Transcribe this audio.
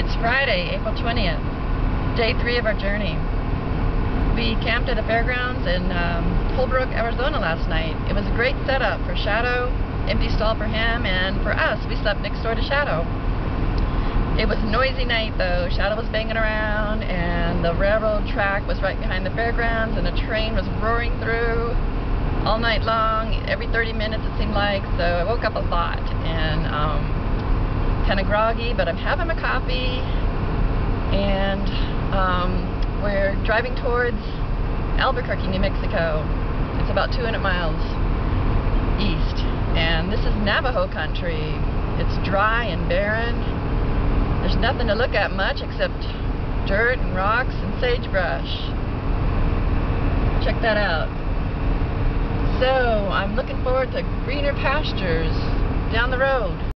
It's Friday, April 20th, day three of our journey. We camped at the fairgrounds in um, Holbrook, Arizona last night. It was a great setup for Shadow, empty stall for him, and for us, we slept next door to Shadow. It was a noisy night though. Shadow was banging around, and the railroad track was right behind the fairgrounds, and a train was roaring through all night long, every 30 minutes it seemed like, so I woke up a lot, and um, kind of groggy, but I'm having my coffee, and um, we're driving towards Albuquerque, New Mexico. It's about 200 miles east, and this is Navajo country. It's dry and barren. There's nothing to look at much except dirt and rocks and sagebrush. Check that out. So, I'm looking forward to greener pastures down the road.